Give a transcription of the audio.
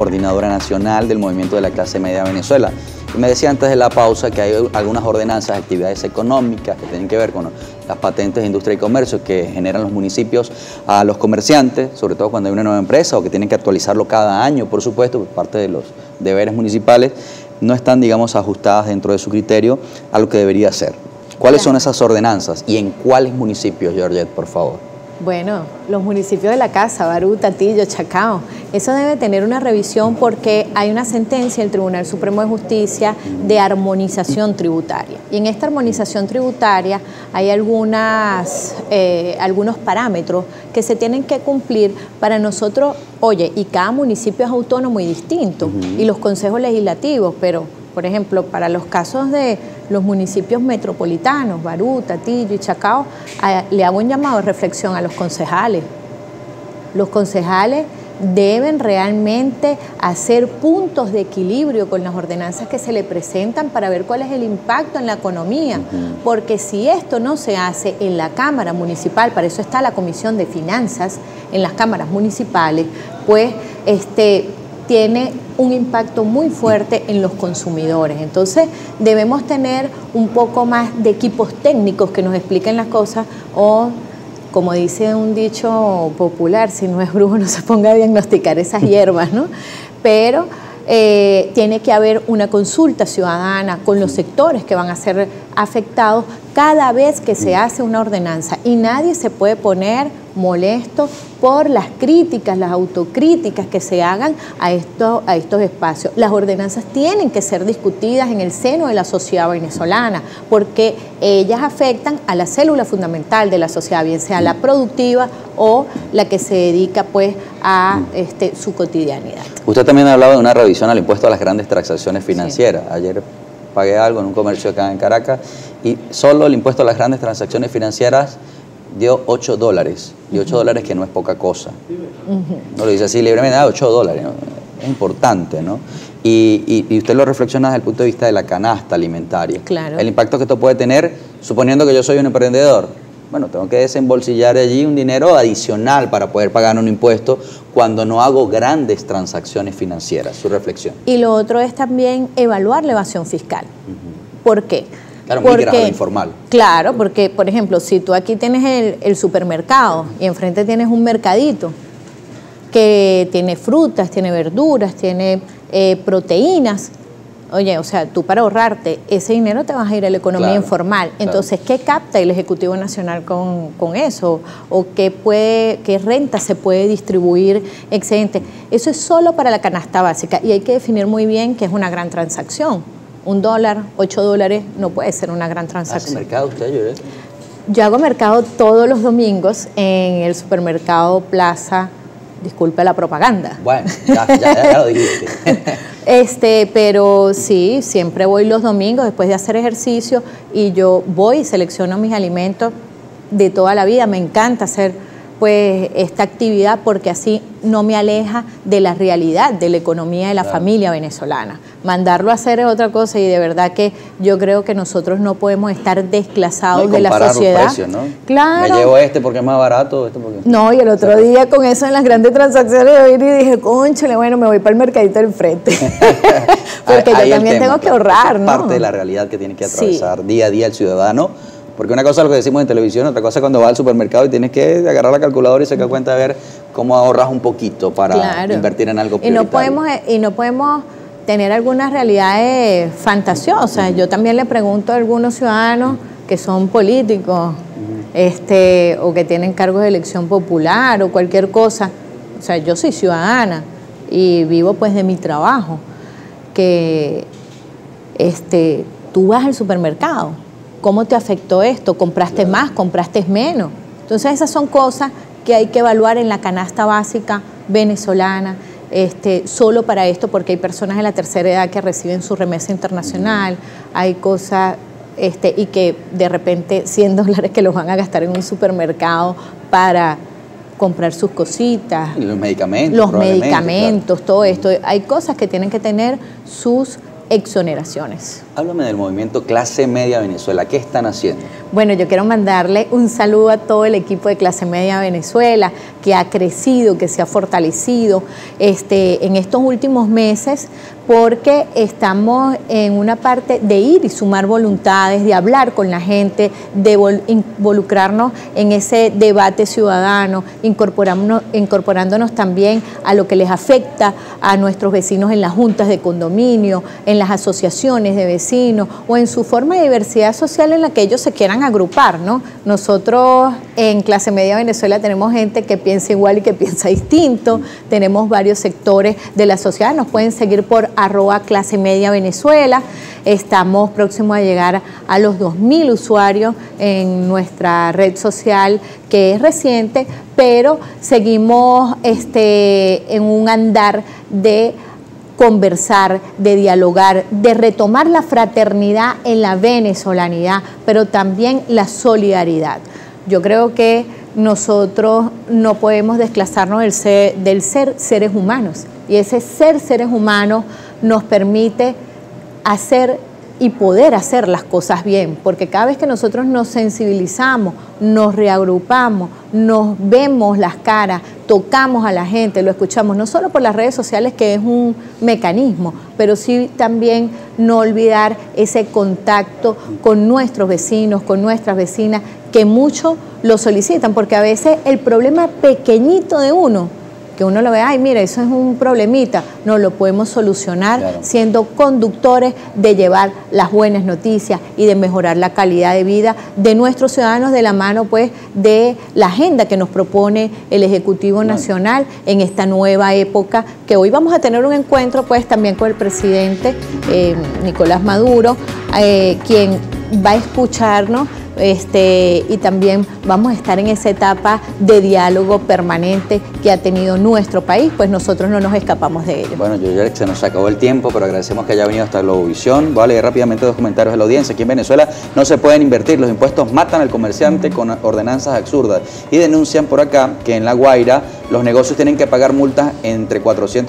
coordinadora nacional del movimiento de la clase media de Venezuela. Y me decía antes de la pausa que hay algunas ordenanzas, actividades económicas que tienen que ver con las patentes de industria y comercio que generan los municipios a los comerciantes, sobre todo cuando hay una nueva empresa o que tienen que actualizarlo cada año, por supuesto, por parte de los deberes municipales, no están, digamos, ajustadas dentro de su criterio a lo que debería ser. ¿Cuáles son esas ordenanzas y en cuáles municipios, Georgette, por favor? Bueno, los municipios de la casa, Barú, Tatillo, Chacao, eso debe tener una revisión porque hay una sentencia del Tribunal Supremo de Justicia de armonización tributaria. Y en esta armonización tributaria hay algunas, eh, algunos parámetros que se tienen que cumplir para nosotros, oye, y cada municipio es autónomo y distinto, y los consejos legislativos, pero por ejemplo, para los casos de los municipios metropolitanos, Barú, Tatillo y Chacao, le hago un llamado de reflexión a los concejales. Los concejales deben realmente hacer puntos de equilibrio con las ordenanzas que se le presentan para ver cuál es el impacto en la economía, porque si esto no se hace en la Cámara Municipal, para eso está la Comisión de Finanzas en las cámaras municipales, pues este, tiene un impacto muy fuerte en los consumidores. Entonces debemos tener un poco más de equipos técnicos que nos expliquen las cosas o, como dice un dicho popular, si no es brujo no se ponga a diagnosticar esas hierbas, ¿no? Pero eh, tiene que haber una consulta ciudadana con los sectores que van a ser afectados cada vez que se hace una ordenanza y nadie se puede poner molesto por las críticas, las autocríticas que se hagan a, esto, a estos espacios. Las ordenanzas tienen que ser discutidas en el seno de la sociedad venezolana porque ellas afectan a la célula fundamental de la sociedad, bien sea la productiva o la que se dedica pues a este, su cotidianidad. Usted también ha hablado de una revisión al impuesto a las grandes transacciones financieras. Ayer pagué algo en un comercio acá en Caracas y solo el impuesto a las grandes transacciones financieras dio 8 dólares, y 8 dólares que no es poca cosa. No lo dice así libremente, da ah, 8 dólares, es importante, ¿no? Y, y, usted lo reflexiona desde el punto de vista de la canasta alimentaria. Claro. El impacto que esto puede tener, suponiendo que yo soy un emprendedor. Bueno, tengo que desembolsillar allí un dinero adicional para poder pagar un impuesto cuando no hago grandes transacciones financieras. Su reflexión. Y lo otro es también evaluar la evasión fiscal. ¿Por qué? Claro, porque, informal. Claro, porque, por ejemplo, si tú aquí tienes el, supermercado y enfrente tienes un mercadito que tiene frutas, tiene verduras, tiene eh, proteínas, oye, o sea, tú para ahorrarte ese dinero te vas a ir a la economía informal. Entonces, ¿qué capta el Ejecutivo Nacional con, eso? ¿O qué, puede, qué renta se puede distribuir excedente? Eso es solo para la canasta básica y hay que definir muy bien qué es una gran transacción un dólar, ocho dólares, no puede ser una gran transacción. ¿Hace mercado usted, Yo hago mercado todos los domingos en el supermercado Plaza, disculpe la propaganda. Bueno, ya, ya, lo dijiste. este, pero sí, siempre voy los domingos después de hacer ejercicio y yo voy y selecciono mis alimentos de toda la vida. Me encanta hacer pues esta actividad porque así no me aleja de la realidad de la economía de la familia venezolana. Mandarlo a hacer es otra cosa y de verdad que yo creo que nosotros no podemos estar desclasados de la sociedad. Los precios, ¿no? Claro. Me llevo este porque es más barato, este porque... No, y el otro día con eso en las grandes transacciones yo y dije, conchale, bueno, me voy para el mercadito del frente. porque yo también tengo que ahorrar, ¿no? Parte de la realidad que tiene que atravesar día a día el ciudadano porque una cosa es lo que decimos en televisión, otra cosa es cuando vas al supermercado y tienes que agarrar la calculadora y sacar cuenta de ver cómo ahorras un poquito para invertir en algo prioritario. Y no podemos, y no podemos tener algunas realidades fantasiosas. Yo también le pregunto a algunos ciudadanos que son políticos este, o que tienen cargos de elección popular o cualquier cosa. O sea, yo soy ciudadana y vivo pues de mi trabajo. Que este, tú vas al supermercado ¿Cómo te afectó esto? ¿Compraste más? ¿Compraste menos? Entonces esas son cosas que hay que evaluar en la canasta básica venezolana, este, solo para esto, porque hay personas de la tercera edad que reciben su remesa internacional, hay cosas, este, y que de repente 100 dólares que los van a gastar en un supermercado para comprar sus cositas. los medicamentos. Los medicamentos, todo esto. Hay cosas que tienen que tener sus exoneraciones. Háblame del movimiento Clase Media Venezuela. ¿Qué están haciendo? Bueno, yo quiero mandarle un saludo a todo el equipo de Clase Media Venezuela, que ha crecido, que se ha fortalecido este, en estos últimos meses, porque estamos en una parte de ir y sumar voluntades, de hablar con la gente, de involucrarnos en ese debate ciudadano, incorporándonos, incorporándonos también a lo que les afecta a nuestros vecinos en las juntas de condominio, en las asociaciones de vecinos o en su forma de diversidad social en la que ellos se quieran agrupar. ¿no? Nosotros en Clase Media Venezuela tenemos gente que piensa igual y que piensa distinto, tenemos varios sectores de la sociedad, nos pueden seguir por arroba clase media Venezuela. Estamos próximos a llegar a los 2.000 usuarios en nuestra red social que es reciente, pero seguimos este, en un andar de conversar, de dialogar, de retomar la fraternidad en la venezolanidad, pero también la solidaridad. Yo creo que nosotros no podemos desclasarnos del del ser seres humanos y ese ser seres humanos nos permite hacer y poder hacer las cosas bien, porque cada vez que nosotros nos sensibilizamos, nos reagrupamos, nos vemos las caras, tocamos a la gente, lo escuchamos, no solo por las redes sociales, que es un mecanismo, pero sí también no olvidar ese contacto con nuestros vecinos, con nuestras vecinas, que mucho lo solicitan, porque a veces el problema pequeñito de uno que uno lo ve, ay, mira, eso es un problemita, no lo podemos solucionar siendo conductores de llevar las buenas noticias y de mejorar la calidad de vida de nuestros ciudadanos de la mano, pues, de la agenda que nos propone el Ejecutivo Nacional en esta nueva época, que hoy vamos a tener un encuentro, pues, también con el presidente eh, Nicolás Maduro, eh, quien va a escucharnos este, y también vamos a estar en esa etapa de diálogo permanente que ha tenido nuestro país, pues nosotros no nos escapamos de ello. Bueno, yo se nos acabó el tiempo, pero agradecemos que haya venido hasta Globovisión. Voy a leer rápidamente dos comentarios de la audiencia. Aquí en Venezuela no se pueden invertir, los impuestos matan al comerciante con ordenanzas absurdas y denuncian por acá que en La Guaira los negocios tienen que pagar multas entre 400